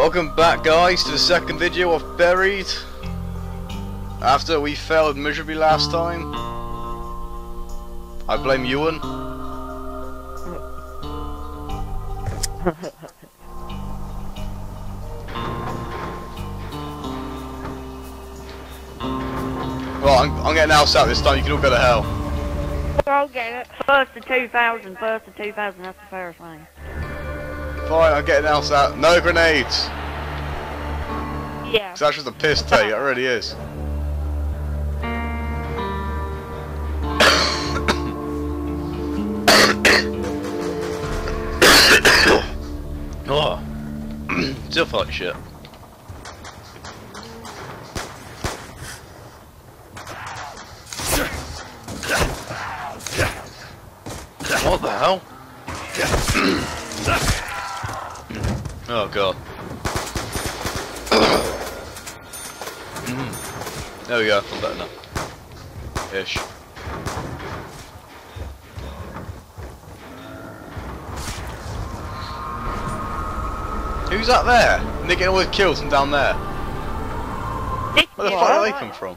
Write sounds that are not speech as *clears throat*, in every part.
Welcome back guys to the second video of Buried. After we failed miserably last time. I blame Ewan. well, I'm, I'm getting out this time, you can all go to hell. I'll get it. First to 2,000, first to 2,000, that's the fairest thing. Fine, I'm getting else out. No grenades! Yeah. So that's just a piss take, it really is. oh. Still feel like shit. What the hell? Oh god. Mm. there we go, I'm better now. Ish. Who's up there? And they're getting all the kills from down there. Where the fuck did they come from?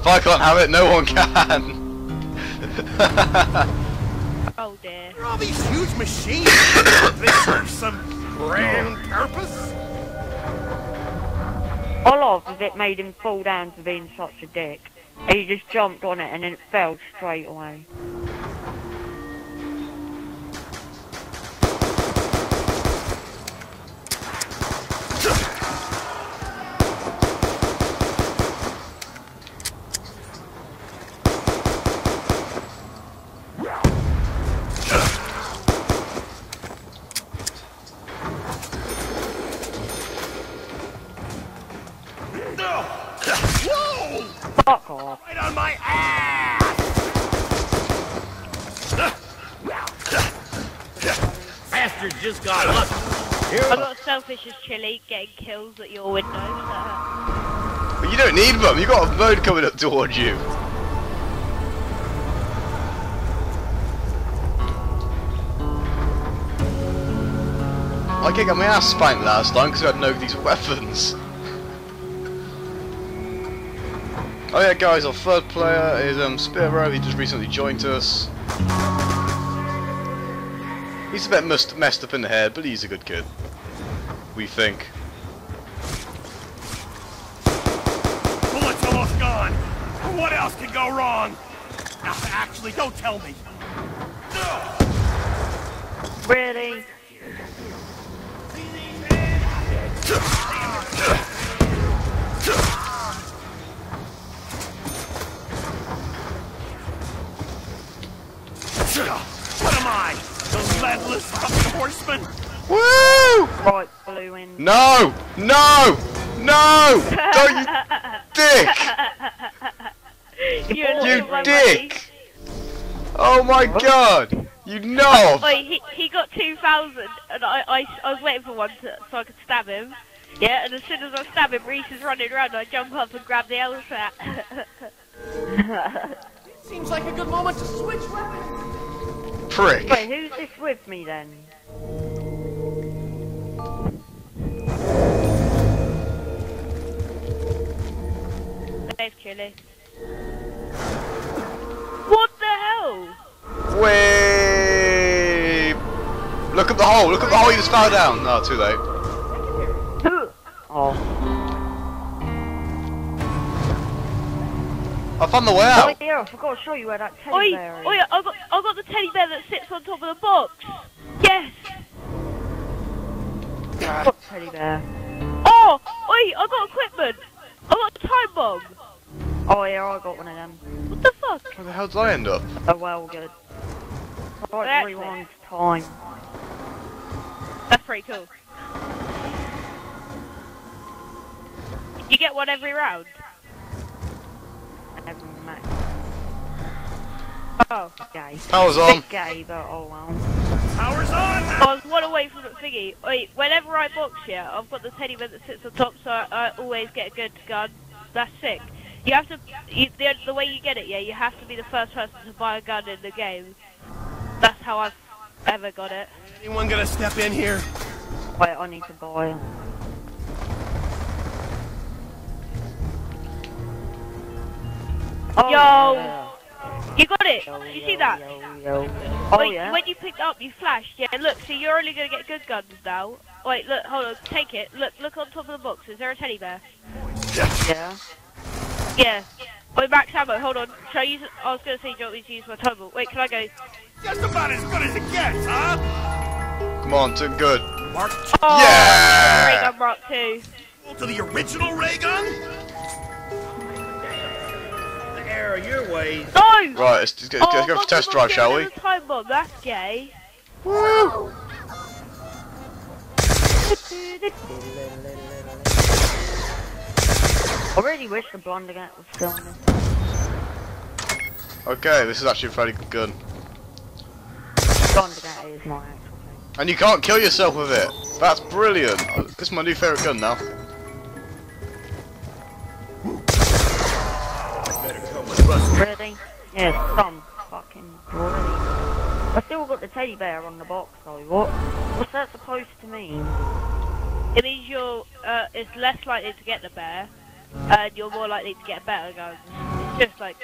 If I can't have it, no one can! *laughs* Oh dear. There are all these huge machines? *coughs* they serve some grand purpose? I love is it made him fall down for being such a dick. He just jumped on it and then it fell straight away. Whoa! Fuck off. Right on my ass! Bastard just got lucky. I'm as chili, getting kills at your window. So. But you don't need them, you got a boat coming up towards you. I kicked my ass spanked last time because I had no of these weapons. *laughs* Oh yeah guys, our third player is um, he just recently joined us. He's a bit messed up in the head, but he's a good kid. We think. Bullet's almost gone. What else could go wrong? Actually, don't tell me. Really? What am I? The leadless fucking horseman? Woo! Right, blue in. No! No! No! Don't you *laughs* dick! You, You dick! Oh my god! You know! Wait, he, he got 2,000 and I, I, I was waiting for one to, so I could stab him. Yeah, and as soon as I stab him, Reese is running around. I jump up and grab the LSAT. *laughs* Seems like a good moment to switch weapons. Prick! Wait, who's this with me then? There's chili. What the hell? Way! Look at the hole! Look at the hole! You just fell down! No, too late. Oh. I found the way Oh out! yeah, I forgot to show you where that teddy Oi, bear is. oi, I got, I got the teddy bear that sits on top of the box. Yes. What teddy bear? Oh, oi, I got equipment. I got a time bomb. Oh yeah, I got one of them. What the fuck? Where the hell did I end up? Oh well, good. Right, That's rewind time. That's pretty cool. You get one every round. Every match. Oh, gay. Power's on. Bit gay, but oh well. Power's on! I was one away from the thingy. Wait, whenever I box here, I've got the teddy bear that sits on top, so I, I always get a good gun. That's sick. You have to, you, the, the way you get it, yeah, you have to be the first person to buy a gun in the game. That's how I've ever got it. Anyone gonna step in here? Wait, I need to buy them. Oh, Yo. yeah. You got it. Yo, you yo, see that? Yo, yo. Oh, Wait, yeah? when you picked up, you flashed. Yeah, look. So you're only gonna get good guns now. Wait, look. Hold on. Take it. Look. Look on top of the box. Is there a teddy bear? Yeah. Yeah. Wait, max ammo. Hold on. Should I use? I was gonna say, do you want me to use my turbo? Wait, can I go? Just about as good as it gets, huh? Come on, too good. Mark Oh, Yeah! Ray gun Mark two. to the original ray gun? The error your ways. No. Right, let's, let's, go- Oh, let's go for fuck, test I'm drive, shall we? Time bomb. That's gay. I really wish the Blundergat was still in this. Okay, this is actually a fairly good gun. Blundergat is my actual thing. And you can't kill yourself with it. That's brilliant. This is my new favourite gun now. Really? Yeah, some fucking brilliant. I still got the teddy bear on the box though. What? What's that supposed to mean? It means you're. Uh, it's less likely to get the bear, and you're more likely to get better guns. It's just like.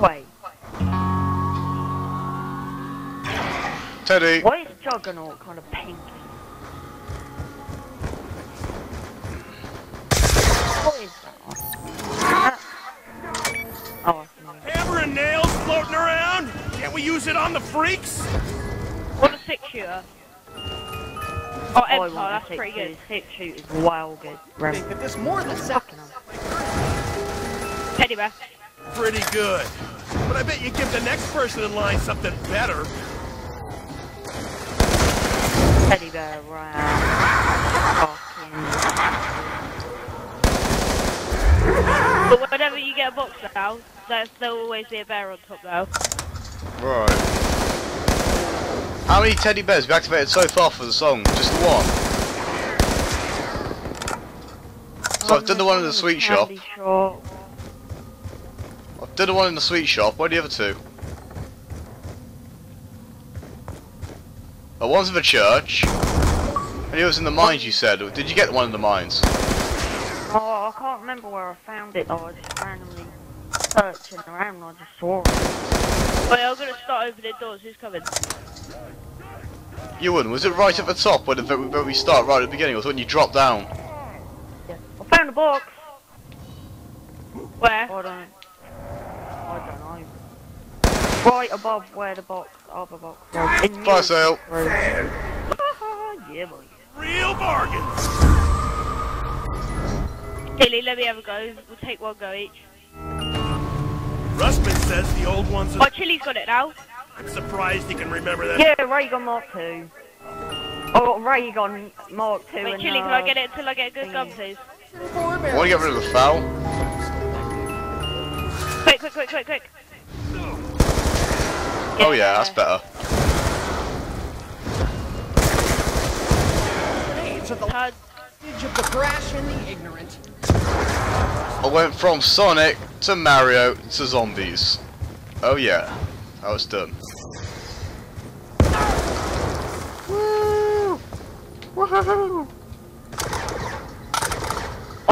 Wait, Teddy. why is Juggernaut kind of pinky? What is that? Oh, I see. Hammer and nails floating around? Can't we use it on the freaks? What a six shooter. Oh, Oh, I Empire, that's six pretty good. shoot. Six shoot is well good. Rem. But this more than Fucking hell. Teddy bear. Pretty good. But I bet you give the next person in line something better. Teddy bear right? Fucking. But whenever you get a box now, there's, there'll always be a bear on top though. Right. How many teddy bears have you activated so far for the song? Just the one? So I've done the one in the sweet shop. I've done the one in the sweet shop. Where are the other two? Oh, one's in the church. And the other's in the mines, you said. Did you get the one in the mines? Oh, I can't remember where I found it though. I just randomly searching around and I just saw it. Wait, I'm gonna start opening doors. Who's coming? Ewan, was it right at the top where, the, where we start, right at the beginning, or was when you drop down? Yeah. I found a box. Where? I don't. I don't know. Right above where the box, other box was. In Fire sale. room. *laughs* yeah, boy. Real bargains. Tilly, let me have a go. We'll take one go each. Russman says the old ones Oh, are... Chili's got it now. I'm surprised he can remember that. Yeah, Raygun Mark 2. Oh, Raygun Mark 2 Wait, and, Chili, can I get it until I get a good gun, please? I want to get rid of the foul. Quick, quick, quick, quick, quick. Oh yeah, that's better. age of the Turn. age of the brash and the ignorant. I went from Sonic to Mario to zombies. Oh yeah, that was done.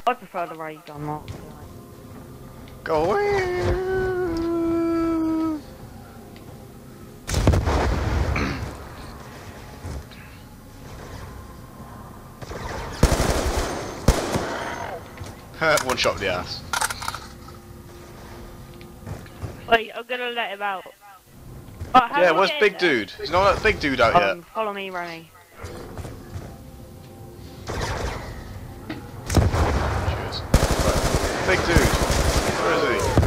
I prefer the Raygun gun, 2. Go away. One shot with the ass. Wait, I'm gonna let him out. Oh, Yeah, where's Big there? Dude? He's not that big dude out Um, follow me, yet. Cheers. Right. Big Dude. Where is he?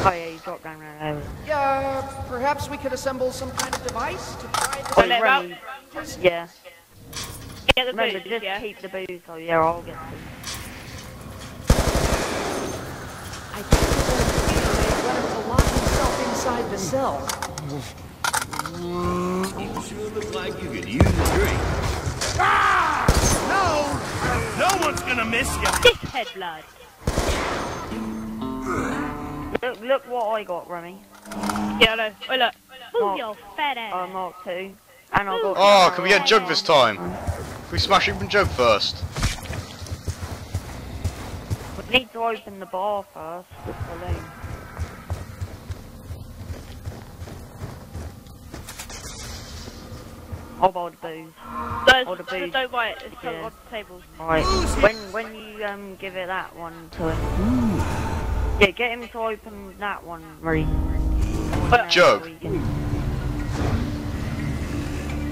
Oh yeah, you dropped down. Yeah, perhaps we could assemble some kind of device to try to... Oh, let him out. Remy, yeah. Get the Remember, boots, just yeah? keep the booze, so yeah, I'll get the I think we're going to to lock himself inside the cell. You sure look like you could use a drink. Ah! No! No one's gonna miss you. This head blood. Look, look what I got, Remy. Yeah, I know. Oh, look. Move Mark. your fat ass. Uh, Mark 2. And I got... Oh, can we get Jug this time? Can we smash open Jug first? We need to open the bar first, the saloon. I'll buy the booze. no, or the booze. don't buy it. It's Yeah. on the table. Right. When when you um give it that one to him. Yeah, get him to open that one, Marie. Jug. So we can-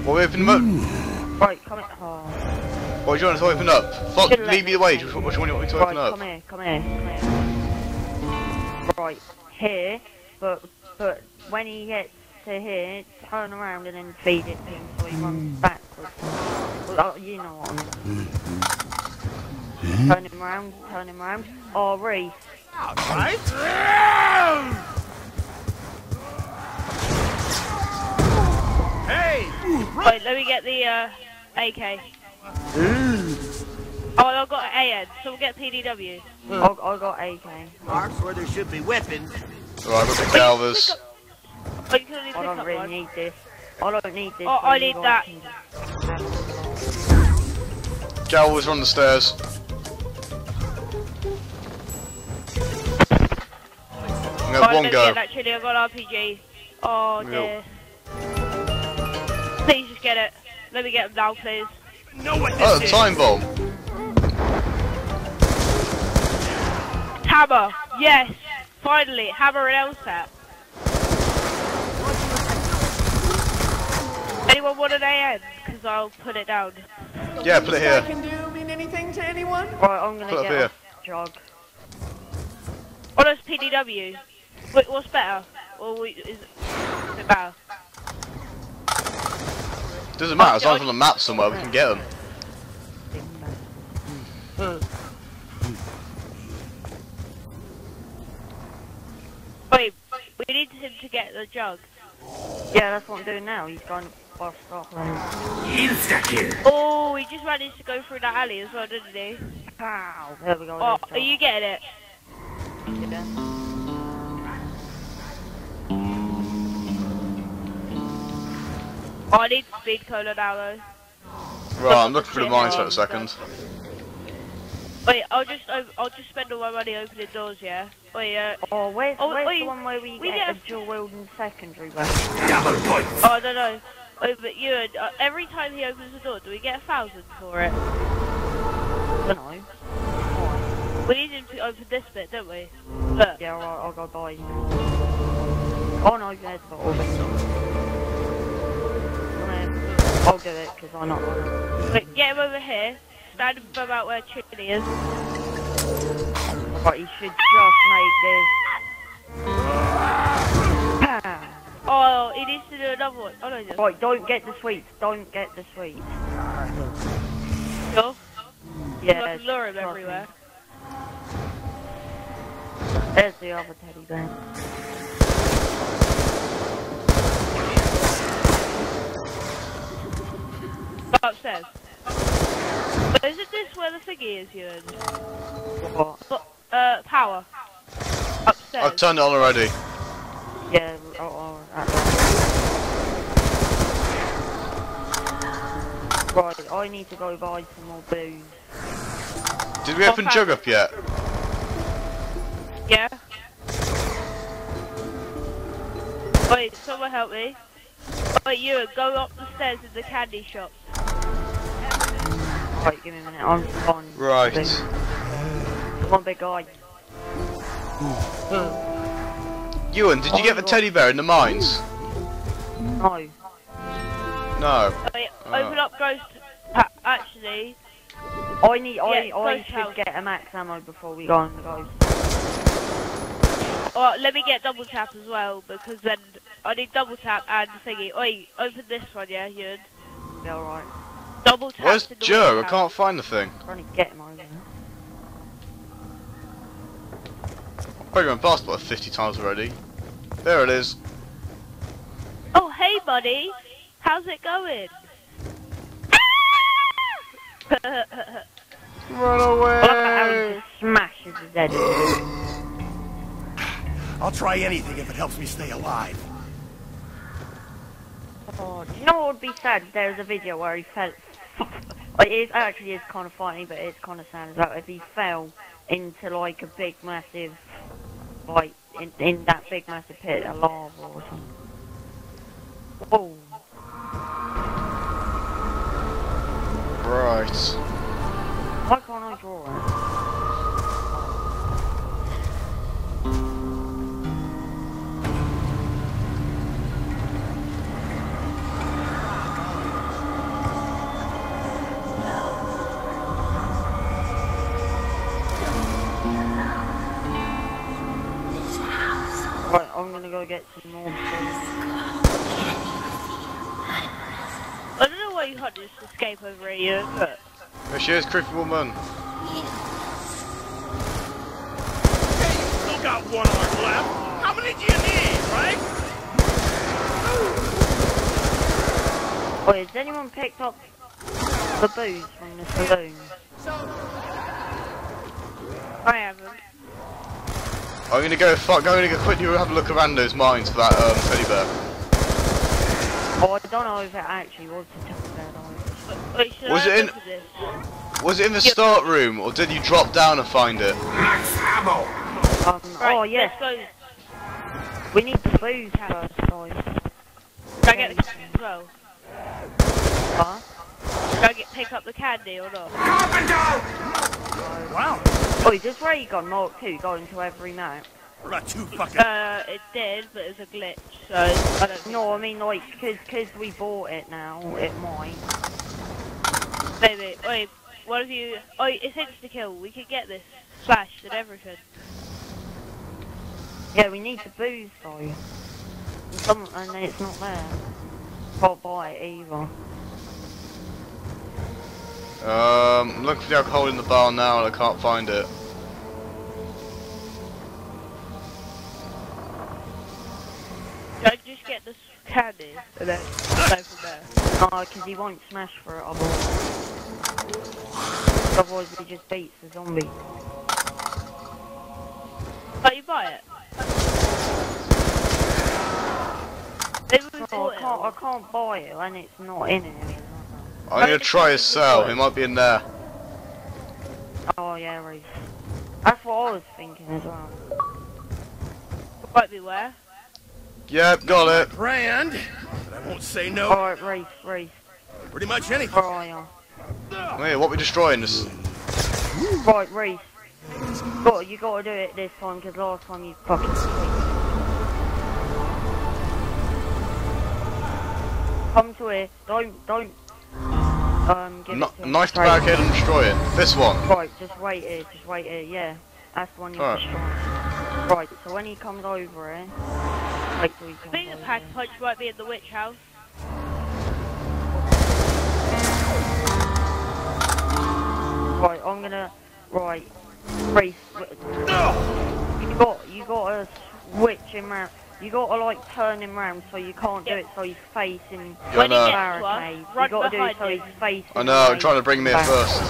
Well, we open them mm. up. Right, come here. Oh. What do you want us to open up? Fuck, Good leave me the way. Which one do you want me to Right, open up? come here, come here, come here. Right, here, but but when he gets to here, turn around and then feed it to him so he runs mm. backwards. Well, oh, you know what I mean. Mm-hmm. Turn him around, turn him around. Oh, Reese. Right? Hey! Wait, let me get the uh, AK. Oh, I've got AN, so we'll get PDW. I, I got AK. Parks where there should be weapons. Right, we'll pick Galvers. Oh, you can only I pick don't up really one. need this. I don't need this. Oh, I need that. can just have. Galvers run the stairs. I'm Oh, gonna have one let me go. get that chili, I've got RPG. Oh Yep. dear. Please just get it. Let me get them now, please. Know what Oh, is? time bomb. Hammer! Yes! Finally, hammer and LSAT. Anyone want an AN? Because I'll put it down. Yeah, put it I here. can do mean anything to anyone? Right, I'm gonna Put get up a jug. Oh, that's PDW. Wait, what's better? Or we, is, it, is it better? Doesn't matter, as long as on the map somewhere we can get them. Wait, we need him to get the jug. Yeah, that's what I'm doing now. He's going to bust off. Insta kill. Oh, he just managed to go through that alley as well, didn't he? Pow! There we go. Oh, are you getting it? Oh, I need speed cola now though. Right, I'm looking for the mines for a second. Wait, I'll just I'll just spend all my money opening doors, yeah. Wait, uh, Oh, where's, Oh, where's wait, the one where we, we get, get a a- dual wielding secondary weapon? Oh, I don't know. Wait, but you, uh, every time he opens the door, do we get a thousand for it? I don't know. Alright. We need him to open this bit, don't we? Look. Yeah, alright, I'll go buy. Oh no, there's the orb. I'll do it because I'm not. Wait, get him over here. Stand about where Chili is. But you should just make this. *coughs* Oh, he needs to do another one. Oh no, he. Right, don't get the sweets. Don't get the sweets. Sure. Yeah. I can lure him everywhere. There's the other teddy bear. Upstairs. But isn't this where the thingy is, Ewan? What? Uh, power. Upstairs. I've turned it on already. Yeah. Oh, oh, that. Right, I need to go buy some more booze. Did we open Okay. Jug up yet? Yeah. Wait, someone help me. Wait, Ewan, go up the stairs in the candy shop. Right, give me a minute. I'm on. Right. Come on, big guy. Ewan, did you get the oh, teddy bear in the mines? No. No. Oh, Wait, Oh. open up Ghost. Pa- actually, I need. I. Yeah, I ghost should house. get a max ammo before we go on the ghost. oh, let me get double tap as well because then I need double tap and the thingy. Wait, open this one, yeah, Ewan. Yeah, alright. Double tap. Where's the Joe? I can't find the thing. Trying to get him over there. I've Probably went past about 50 times already. There it is. Oh, hey, buddy. How's it going? *laughs* Run I like how he away! just smashes his head. I'll try anything if it helps me stay alive. Oh, do you know what would be sad? There's a video where he fell. *laughs* It is actually is kind of funny, but it's kind of sad as well. If he fell into like a big massive, like in, in that big massive pit of lava or something. Oh, Right. why can't I draw go get some more food. I don't know why you can't just escape over here, but There she is, creepy woman. Still got one arm left. How many do you need, right? Wait, has anyone picked up the booze from the saloon? I haven't. I'm gonna go fuck. I'm gonna go quickly have a look around those mines for that um, teddy bear. Oh, I don't know if it actually was the teddy bear though. Wait, should Was I it in- look at this? Was it in the start room, or did you drop down and find it? Max ammo! Um, Right, oh yes, let's go. we need the booze first, guys. Should I get the candy as well? Huh? Should I get pick up the candy or not? Carpenter! Wow. Oh, does Raygun Mark 2 go into every map? We're not fucking. Uh, it did, but it's a glitch, so I don't No, I mean like, cause, cause we bought it now, it might. Maybe. Wait, what have you... Oh, it's insta-kill. We could get this slashed and everything. Yeah, we need the booze though. And, some, and it's not there. Can't buy it either. Um, I'm looking for the alcohol in the bar now and I can't find it. Should I just get this candy and then go from there? No, cause he won't smash for it otherwise. Otherwise he just beats the zombie. But you buy it? Maybe No, I can't, I can't buy it and it's not in it. I'm gonna try his cell. he might be in there. Oh yeah, Reese. That's what I was thinking as well. Might be where? Yep, got it. Grand, but I won't say no. Alright, Reese, Reese, Pretty much anything. where are you? Wait, what we destroying? This. Right, Reese. Got, you gotta do it this time, because last time you fucking Come to here. Don't, don't, um, give Kn it to him knife to straight. barricade and destroy it. This one. Right, just wait here, just wait here, yeah. That's the one you Alright. destroy. Right, so when he comes over here, wait till he I comes think the pack punch might be in the witch house. Right, I'm gonna, right, Reese, you got, you got to switch him round. You got to like turn him round so you can't do it so he's facing Yeah, I When he know. barricade. to us, You run got to do it so he's facing. I know. I'm trying to bring me here first.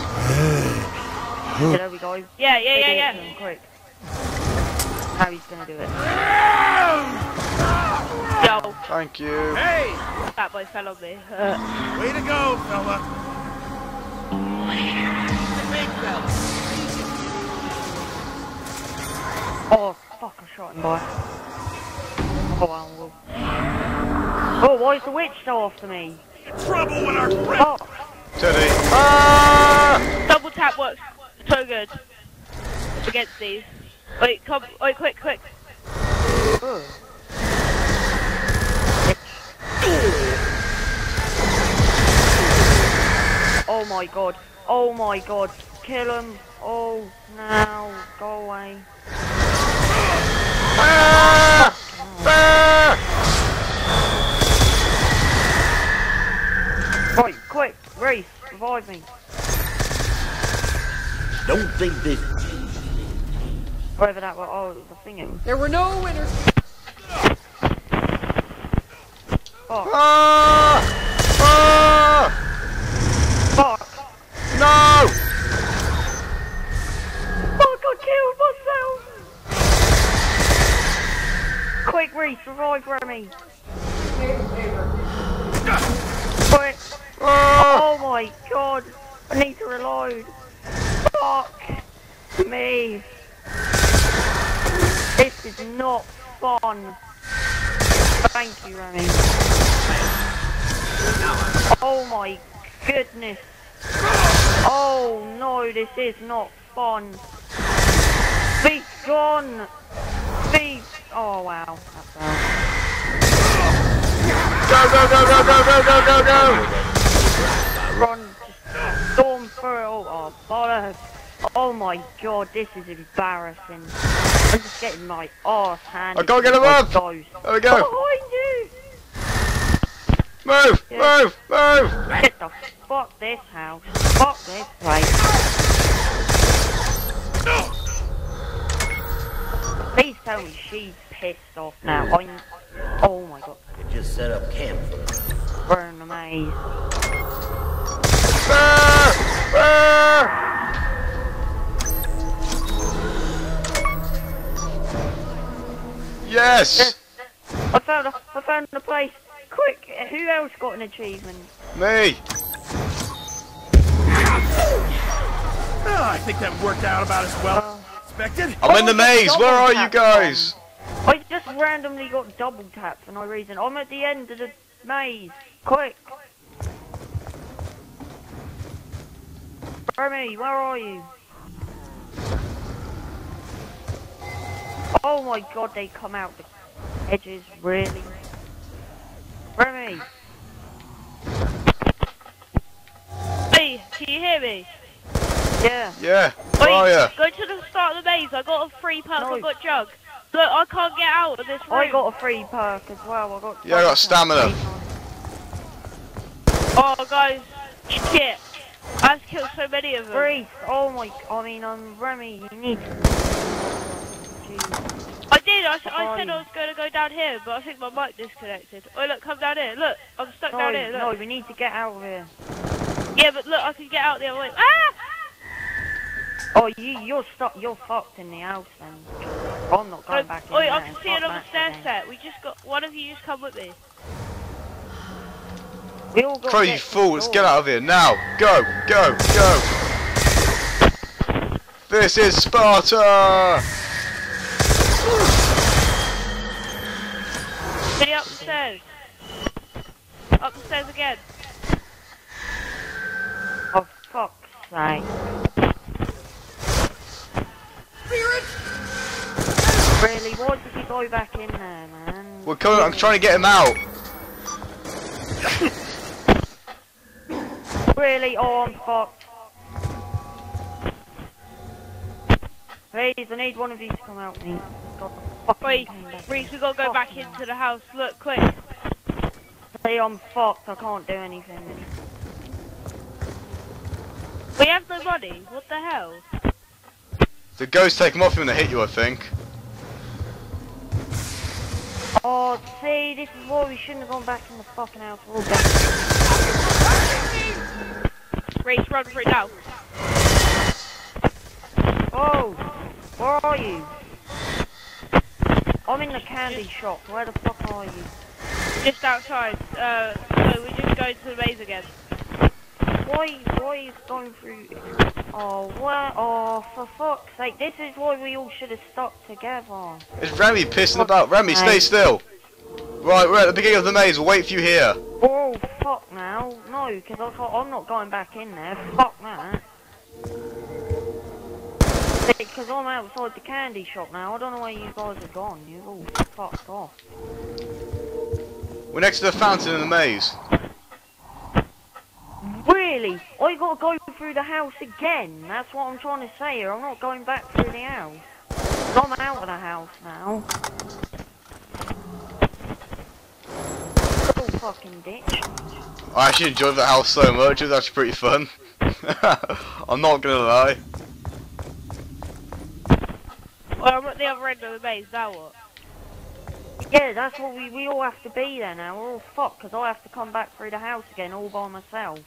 Yeah, there we go. Yeah, yeah, yeah, yeah. to him, quick. How he's gonna do it? Yo, Thank you. Hey, that boy fell on me. Way to go, fella. Oh fuck! I shot him by. Oh. Oh, why is the witch so after me? Trouble with our friend. Oh, Teddy. Ah! double tap works so good against these. Wait, come, wait, quick, quick. ugh. Oh my god. Oh my god. Kill him. Oh, now. Go away. Ah! Ah! Right, quick. Reese, revive me. Don't think this. Whatever that was. Oh, the thing. There were no winners. Oh, Ah! Ah! Revive Remy. Quick. Oh my god. I need to reload. Fuck me. This is not fun. Thank you, Remy. Oh my goodness. Oh no, this is not fun. Be gone. Be. Oh wow. Go, go, go, go, go, go, go, go, go! Run. Just storm through. Oh bollocks. Oh my god, this is embarrassing. I'm just getting my arse handed. I can't get him up. There we go! Behind you! Move! Yeah. Move! Move! Get the fuck this house. Fuck this place. Please tell me she's pissed off now. I'm. Oh my god. Just set up camp for the Burn the maze. Ah! Ah! Yes! I found a, I found the place. Quick, who else got an achievement? Me! Ah, I think that worked out about as well as expected. I'm in the Oh, maze! Where are you tap guys? I just randomly got double tapped for no reason. I'm at the end of the maze. Quick. Remy, where are you? Oh my god, they come out the edges, really? Remy, Hey, can you hear me? Yeah. Yeah, where are Oi, ya? go to the start of the maze. I got a free perk. No. I got jug. Look, I can't get out of this room. I got a free perk as well. I got. Yeah, I got stamina. Oh, guys, shit. I've killed so many of them. Grease. Oh my. I mean, um, Remy, you need. Jeez. I did. I, I said I was going to go down here, but I think my mic disconnected. Oh, look, come down here. Look, I'm stuck No, down here. no, we need to get out of here. Yeah, but look, I can get out the other way. Ah! Oh, you, you're stuck. You're fucked in the house then. I'm not going Oi, back in oi, there. I can see another stair set. We just got one of you. Just come with me. We all got Crow, you fool, let's get out of here now! Go, go, go! This is Sparta! Get up the stairs. Up the stairs again. Oh, fuck's sake. Really? Why did you go back in there, man? We're coming, I'm trying to get him out! Really? Oh, I'm fucked. Please, I need one of you to come out me. God, the fucking Wait, came back. Reese, we gotta go back me. into the house. Look, quick. See, I'm fucked. I can't do anything. We have no money. What the hell? The ghost take him off him and they hit you, I think. Oh, see, this is why we shouldn't have gone back in the fucking house. We're all back. Race, run for it now. Oh, where are you? I'm in the candy shop. Where the fuck are you? Just outside. Uh, so we're just going to the maze again. Why, why is going through? Oh, where? Oh, for fuck's sake! This is why we all should have stuck together. Is Remy pissing about? Remy, stay still! Right, we're at the beginning of the maze, we'll wait for you here. Oh, fuck now. No, because I'm not going back in there. Fuck that. Because I'm outside the candy shop now. I don't know where you guys are gone. You've all fucked off. We're next to the fountain in the maze. Really? Oh, I gotta go through the house again? That's what I'm trying to say here. I'm not going back through the house. I'm out of the house now. Oh, fucking ditch. I actually enjoyed the house so much, it was actually pretty fun. *laughs* I'm not gonna lie. Well, I'm at the other end of the maze. Now what? Yeah, that's what we, we all have to be there now. We're all fucked because I have to come back through the house again all by myself.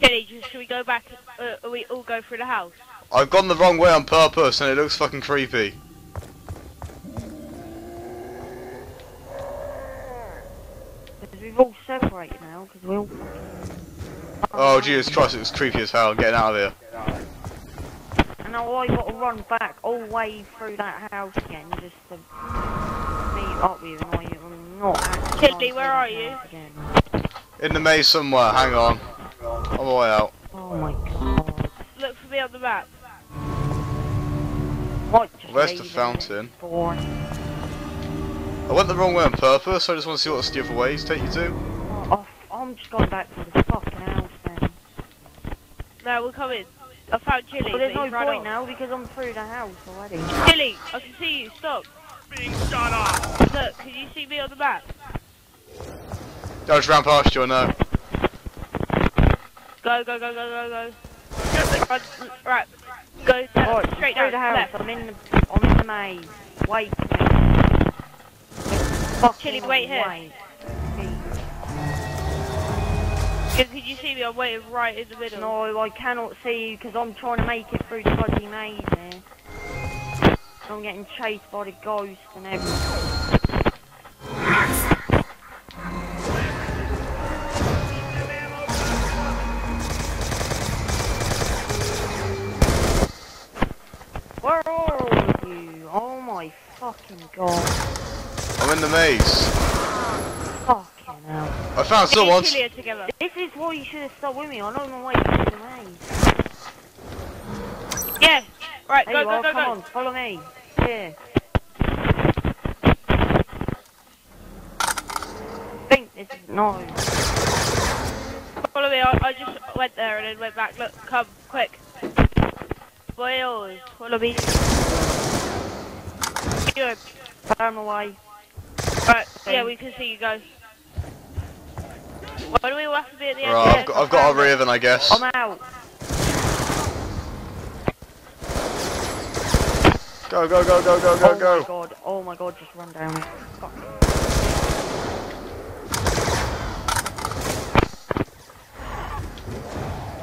Kenny, should we go back? Uh, we all go through the house? I've gone the wrong way on purpose, and it looks fucking creepy. We've all separated now because we all. Oh Jesus Christ! It was creepy as hell. Getting out of here. And now I got to run back all the way through that house again just to meet up with you, and I'm not. Kidney, where are you? Again. In the maze somewhere. Hang on. On my way out. Oh my god. Look for me on the map. What? Where's the fountain? boring. I went the wrong way on purpose. So I just want to see what the other ways take you to. Oh, I'm just going back to the fucking house then. No, we'll come in. I found Chili, But but there's he's no point off. now because I'm through the house already. Chili, I can see you. Stop. Being shot off. Look, can you see me on the map? I just ran past you. I know. Go, go, go, go, go, go. Run, right. Go down, Right, straight down. the house. Left. I'm in the I'm in the maze. Wait for. Fucking Chili, wait here. wait. Can, can you see me? I'm waiting right in the middle. No, I cannot see you because I'm trying to make it through the bloody maze here. I'm getting chased by the ghost and everything. Fucking god. I'm in the maze. Fucking hell. I found Me someone. and Chili are together. This is why you should have stuck with me. I don't know my way through the maze. Yeah. Right, Hey, go, well, go, go, come go. on, follow me. Here. think this is no. Follow me. I, I just went there and then went back. Look, come, quick. Boys, follow me. Good. Turn away. Right, yeah, we can see you guys. Why do we all have to be at the end? I've got, I've got a Raven, I guess. I'm out. Go, go, go, go, go, go, go. oh go. my god. Oh my god, just run down. Fuck.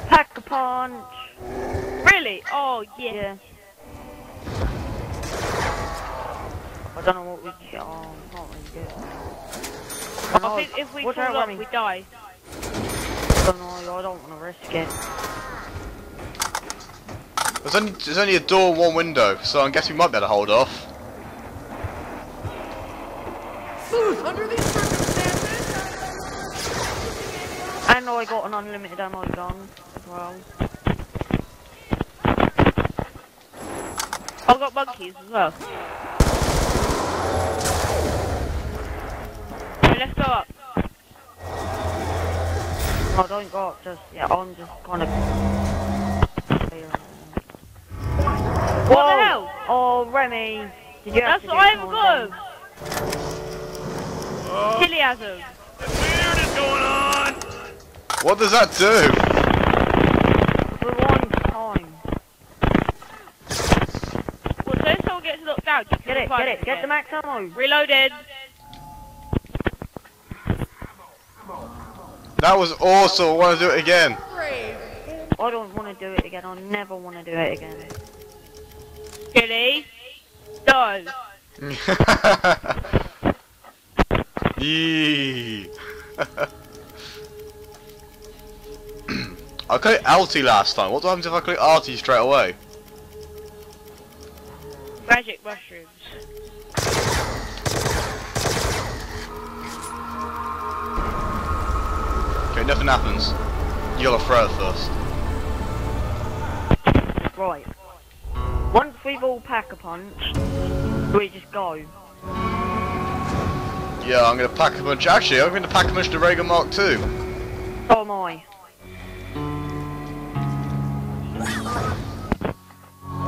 Pack a punch. Really? Oh, yeah. Yeah. I don't know what we get. Oh, not really good. I oh, think if we Watch out, fall off, Remy. we die. I don't know. I don't want to risk it. There's only, there's only a door and one window, so I guess we might be able to hold off. Booth, under these circumstances, And I got an unlimited ammo gun as well. I've got monkeys as well. Okay, let's go up. I don't go up, just yeah. I'm just kind of. What the hell? Oh, Remy, did you have That's to what I haven't got down? him. Chili has him. Weird is going on. What does that do? For one time. Well, so if someone gets knocked down, you can Get it, revive get it, get the max ammo. Reloaded. That was awesome. I want to do it again. I don't want to do it again. I never want to do it again. Chili. *laughs* No. Yee. *clears throat* I clicked LT last time. What happens if I click RT straight away? Magic mushrooms. Okay, nothing happens. You gotta throw it first. Right. Once we've all pack a punch, we just go. Yeah, I'm gonna pack a punch. Actually, I'm gonna pack a punch the Raygun Mark. So am I.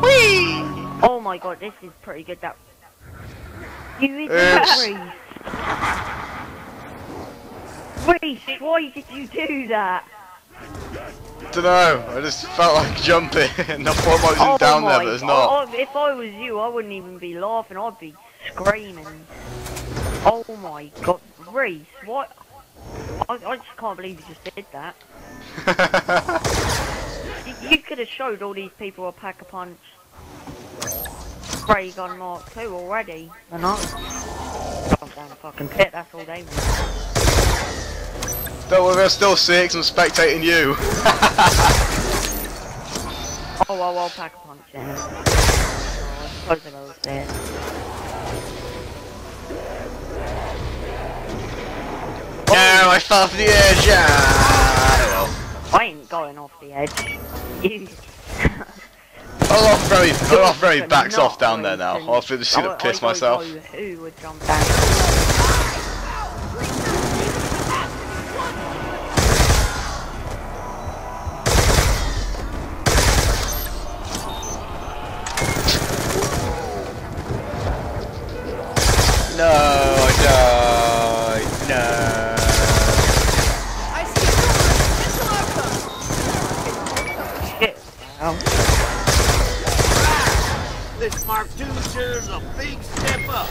Whee! Oh my god, this is pretty good. That you idiot, Reese. Why did you do that? Dunno, I just felt like *laughs* jumping. and I thought I was oh down there, but it's not. Oh, if I was you, I wouldn't even be laughing. I'd be screaming. Oh my god, Reese, what? I, I just can't believe you just did that. *laughs* You, you could have showed all these people a pack a punch. Ray Gun Mark two already. And I. The fucking pit, that's all they want. Don't worry, there's still six. I'm spectating you. Oh, well, I'll pack a punch in. Oh, I suppose I go there. No, I fell off the edge. Ah, I ain't going off the edge. *laughs* Well. Olaf very, Olaf very backs off down there now. I'll gonna I- piss myself. Who would jump down? A big step up.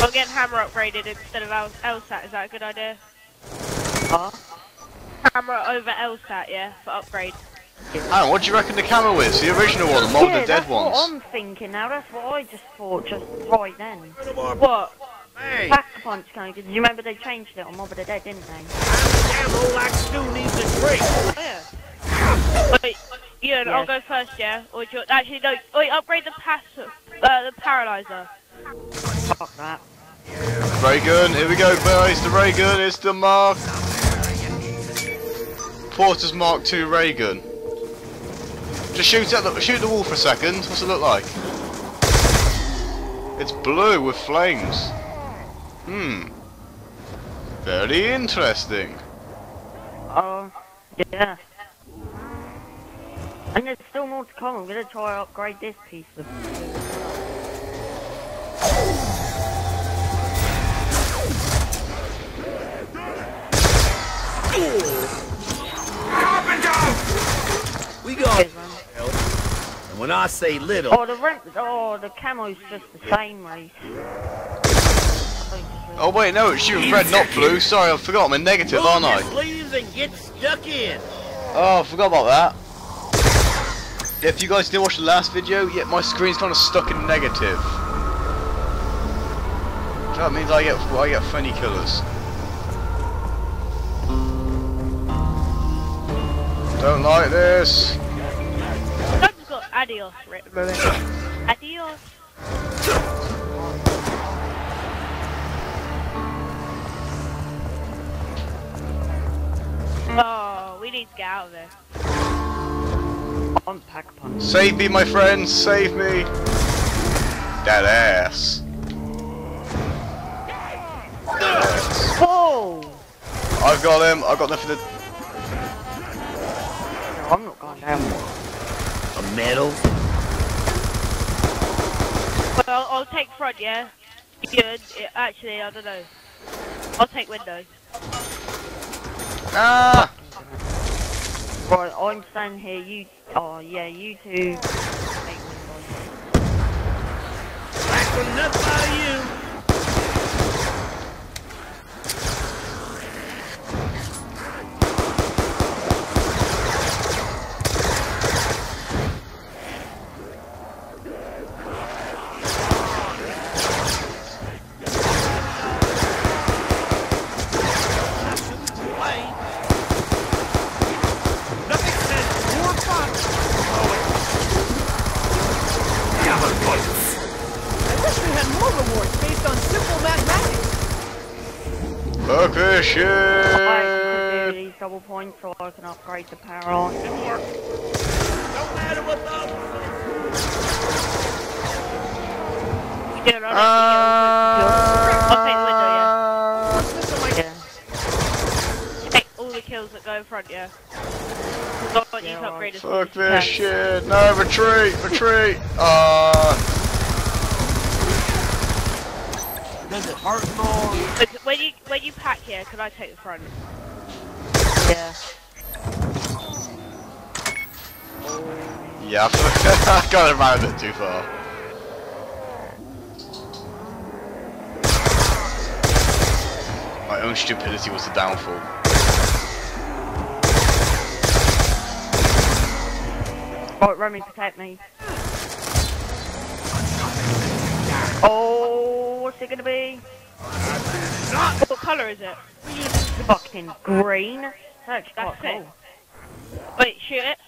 I'll get hammer upgraded instead of LSAT, is that a good idea? Huh? Hammer over LSAT, yeah, for upgrade. Aaron, what do you reckon the camera is? The original one, the mold yeah, the dead that's ones. what I'm thinking now. That's what I just thought just right then. What? Hey, Pack a punch cone, because you remember they changed it on Mob of the Dead, didn't they? ammo like Stu needs a drink. Yeah. Wait, Ian, I'll go first, yeah? Or do you, actually, no, wait, upgrade the pass, uh, the paralyzer. Fuck that. Ray gun, here we go, boys. The ray gun is the mark. Porter's Mark II ray gun. Just shoot at the shoot the wall for a second. What's it look like? It's blue with flames. Hmm. Very interesting. Oh, yeah. And there's still more to come. I'm gonna try to upgrade this piece of. We got Cheers, man. And when I say little, Oh, the rent. Oh, the camo's just the same race. Oh wait, no, it's shooting red, not blue. Sorry, I forgot. I'm in negative, move aren't I? sleeves and get stuck in. Oh, I forgot about that. If you guys didn't watch the last video, yeah, my screen's kind of stuck in negative. That means I get I get funny colours. Don't like this. I've just got adios written. Adios. Oh, we need to get out of there. I'm pack punch. Save me, my friends, save me. That ass. Whoa! I've got him. I've got nothing to. No, I'm not going down. A medal? Well, I'll, I'll take front, yeah? Good. Yeah, actually, I don't know. I'll take window. Ah! Right, I'm standing here. You. Oh, yeah, you two. Make windows. Back enough by retreat, retreat. Ah. Does it hurt more? But when you when you pack here, can I take the front? Yeah. Yeah, *laughs* I got it a bit too far. My own stupidity was the downfall. Right, Remy, protect me. Oh, what's it gonna be? What colour is it? Fucking green. That's quite That's cool. it. Wait, shoot it.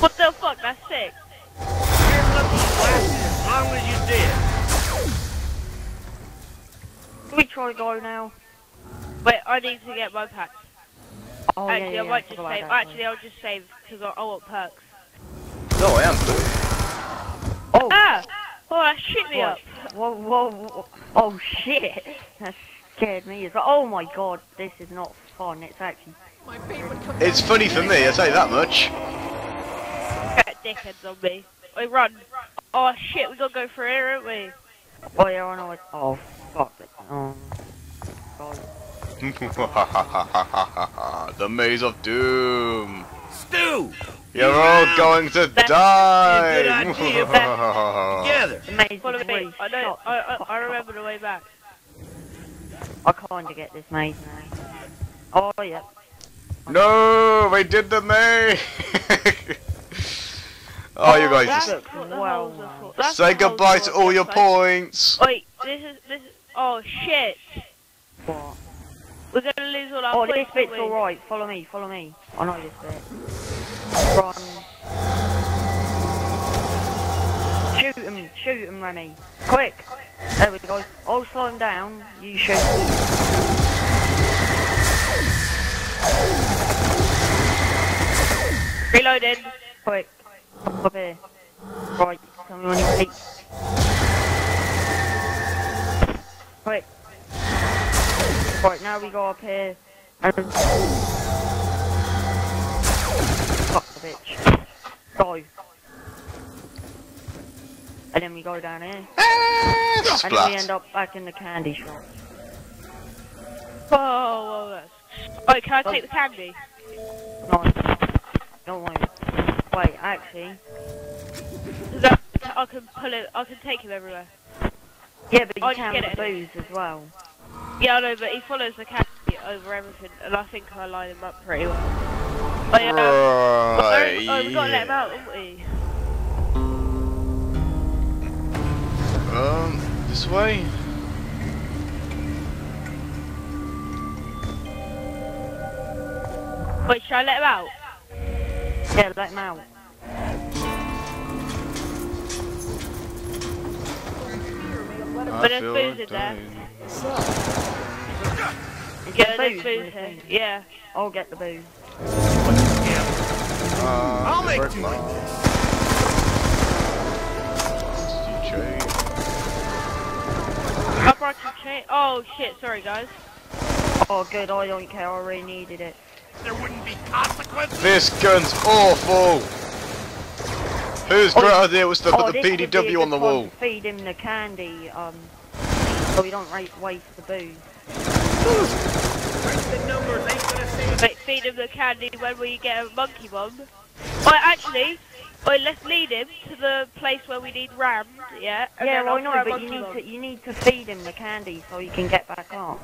What the fuck? That's sick. As long as you did. Can we try go now? Wait, I need to get my packs. Oh, actually, yeah, I yeah, might I just forgot save. about Actually, I'll just save because I, I want perks. No, I am. doing. Oh, Ah! Oh, that shit me up. Whoa, whoa, whoa. Oh shit! That scared me. It's like, oh my god, this is not fun. It's actually. My favorite comes It's funny for me, I say that much. Get dickheads on me. Wait, run. Oh shit, we gotta go through here, aren't we? Oh yeah, I know it. Oh fuck it. Oh. God. *laughs* the maze of doom. Stu! You're all going to That's die. a good idea, *laughs* Together. The maze Follow is me. really I know. shot I, the I, I remember the way back. I kinda get this maze now. Oh yeah. no, we did the maze. *laughs* oh, you guys That's just looks what the well holes are nice. for. That's say goodbye to all your points. Wait, this is this. Is, oh shit. What? We're gonna lose all our Oh, this bit's alright. Follow me. Follow me. I know this bit. Run. Shoot him. Shoot him, Remy. Quick. There we go. I'll slow him down. You shoot. Reloaded. Quick. Up here. Right. Tell me when you're ready. Quick. Right, now we go up here. And... Fuck the bitch. Go. And then we go down here. Ah, And then we end up back in the candy shop. Whoa, whoa, that's. Wait, can I take the candy? No, no, wait. Wait, actually. 'Cause I, I can pull it. I can take him everywhere. Yeah, but you I'll can get the it. booze as well. Yeah, I know, but he follows the candy over everything, and I think I line him up pretty well. Oh, yeah. Oh, Right, oh, we gotta let him out, haven't we? Um, this way. Wait, should I let him out? Yeah, let him out. I But there's feel booze in there. Dying. Yeah, booze booze this here. Yeah. I'll get the booze. Uh, I'll make break do my- DJ. I brought some chain. Oh shit, sorry guys. Oh, good. I don't care. I really needed it. There wouldn't be consequences. This gun's awful. Whose Oh, great idea was to oh, put the this would be a PDW on the wall? Feed him the candy, um, so we don't waste the booze. *laughs* The numbers ain't gonna save Wait, feed him the candy when we get a monkey bomb. Wait, actually, wait, let's lead him to the place where we need rammed, yeah? And yeah, then well, I'll know, but you need bomb. to you need to feed him the candy so he can get back up.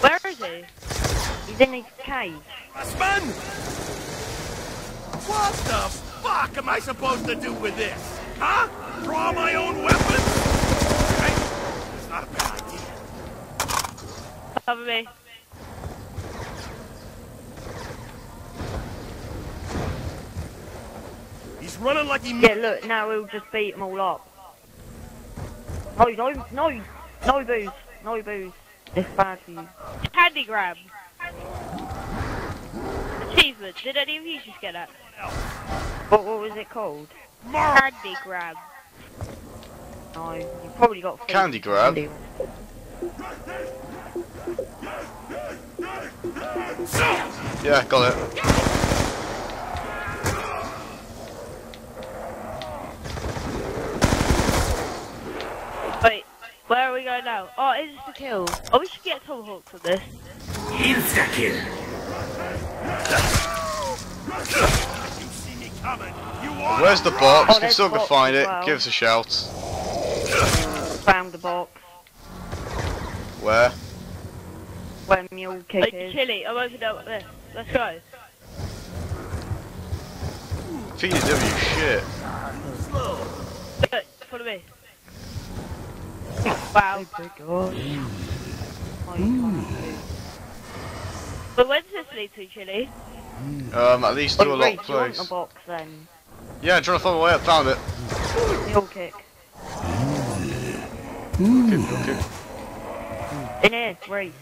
Where is he? He's in his cage. Husband! What the fuck am I supposed to do with this? Huh? Draw my own weapons? Hey, it's not a bad idea. Cover me. He's running like he Yeah, look, now we'll just beat them all up. No, no, no, no booze, no booze. It's bad for you. Candy grab. Achievement. Did any of you just get that? What, what was it called? Candy grab. No, you probably got Candy grab? candy. Yeah, got it. Wait, where are we going now? Oh, it's just a kill. Oh, we should get Tomahawk from this. Insta kill. You see me coming. Where's the box? Oh, Can there's still the can find it. well. Give us a shout. Found the box. Where? Where mule kick Wait, is. Chili, I'm opening up this. Let's go. PW shit. Look, follow me. Wow. Oh my god. Oh, you can't. But where does this lead to, Chili? Um, at least to a Oh, lot wait, do you want place. the box then? Yeah, I'm trying to find my way up. Found it. Mule kick. Okay, okay. In here, Reese.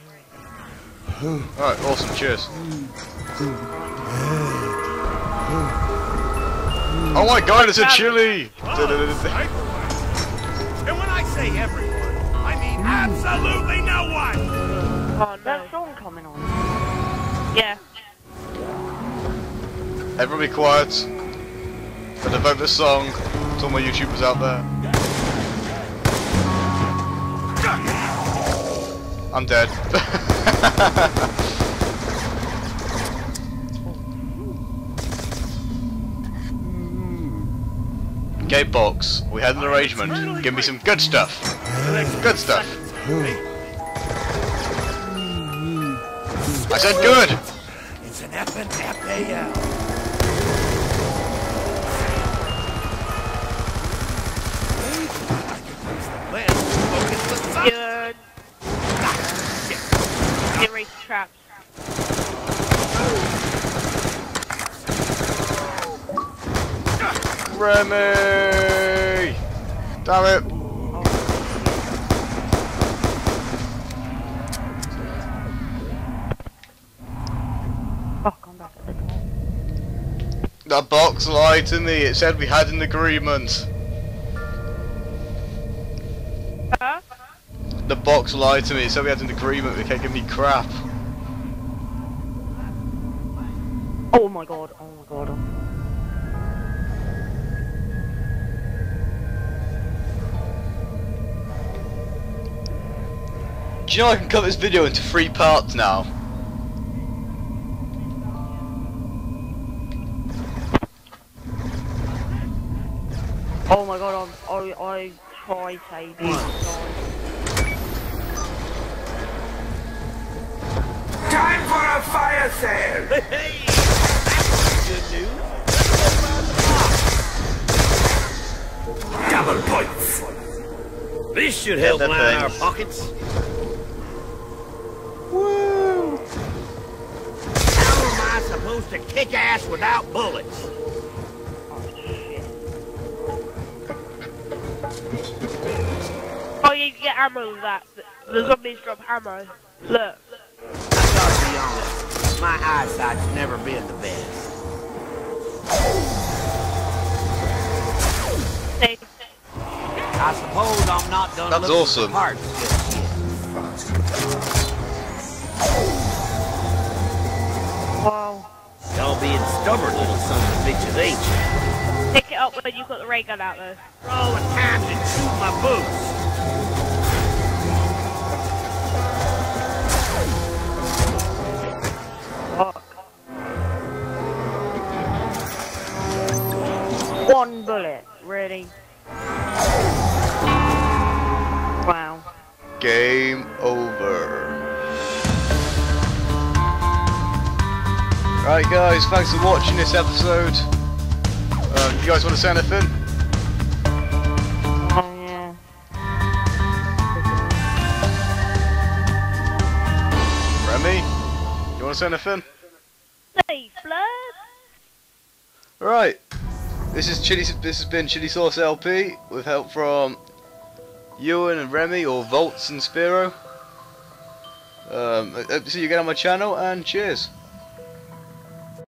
Alright, awesome. Cheers. Oh my god, it's a chili! Oh. And when I say everyone, I mean absolutely no one! Oh no. That song coming on. Yeah. Everyone be quiet. Gonna vote this song to all my YouTubers out there. I'm dead. okay, box. We had an arrangement. Give me some good stuff. Good stuff. I said good. It's an effing FAL. Traps. Remy! Damn it! Fuck, I'm back at the. That box lied to me. It said we had an agreement. Huh? The box lied to me. It said we had an agreement. They can't give me crap. Oh, oh my god, oh my god. Do you know I can cut this video into three parts now? This should help that line our pockets. Woo! How am I supposed to kick ass without bullets? Oh, you can get ammo with that. The- The zombies drop ammo. Look. I gotta be honest, my eyesight's never been the best. They, I suppose I'm not done That's looking awesome. for parts just yet. Wow. Y'all being stubborn little sons of bitches, ain't you? pick it up when you've got the ray gun out though. For all the times it chewed my boots. Fuck. One bullet, really? Game over. Right, guys. Thanks for watching this episode. Um, you guys want to say anything? Yeah. Remy? You want to say anything? Hey, Flood! Right. This is chili. This has been Chili Sauce LP with help from Ewan and Remy, or Volts and Spiro. Um, I- I see you again on my channel, and cheers.